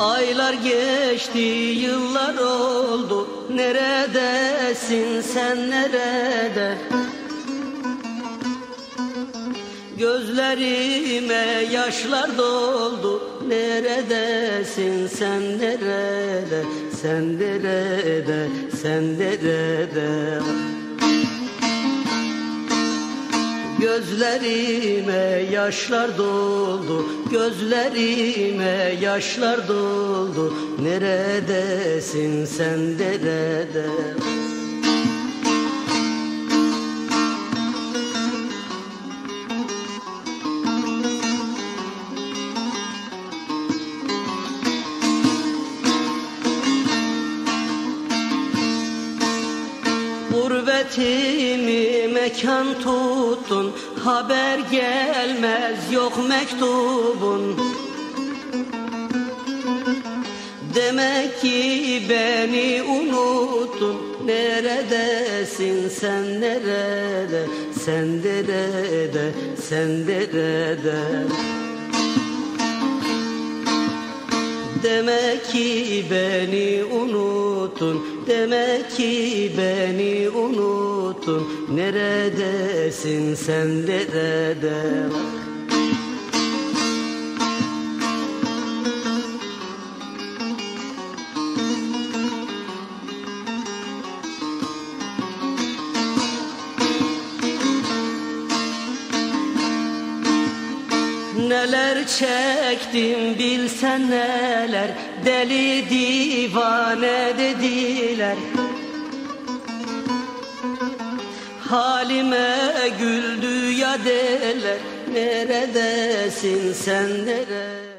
Aylar geçti, yıllar oldu Neredesin sen nerede? Gözlerime yaşlar doldu Neredesin sen nerede? Sen nerede? Sen nerede? Gözlerime yaşlar doldu Gözlerime yaşlar doldu Neredesin sen nerede? Gurbetimi mekan tuttun Haber gelmez yok mektubun. Demek ki beni unuttun. Neredesin sen nerede? Sen nerede? Sen nerede? Demek ki beni unuttun. Demek ki beni unuttun Neredesin sen? Nerede? Neler çektim bilsen neler? Deli divane dediler Halime güldü ya deler Neredesin sen? nerede